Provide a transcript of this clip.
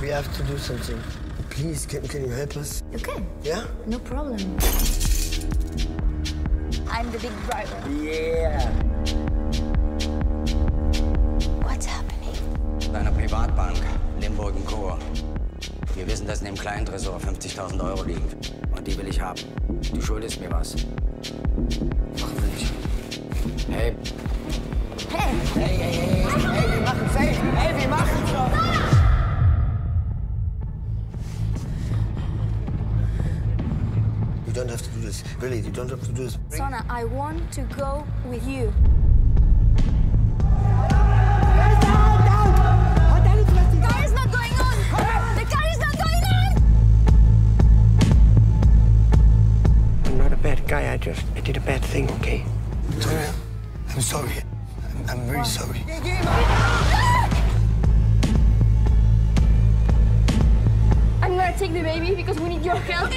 We have to do something. Please, can, can you help us? Okay, Yeah? no problem. I'm the big driver. Yeah. What's happening? Deiner Privatbank, Limburg Co. Wir wissen, dass in dem kleinen Tresor 50.000 Euro liegen. Und die will ich haben. Du schuldest mir was. Wir nicht. Hey, hey, hey, don't have to do this. Really, you don't have to do this. Sonne, I want to go with you. The car is not going on! The car is not going on! I'm not a bad guy. I just I did a bad thing. Okay. Victoria, I'm sorry. I'm, I'm very sorry. I'm gonna take the baby because we need your help.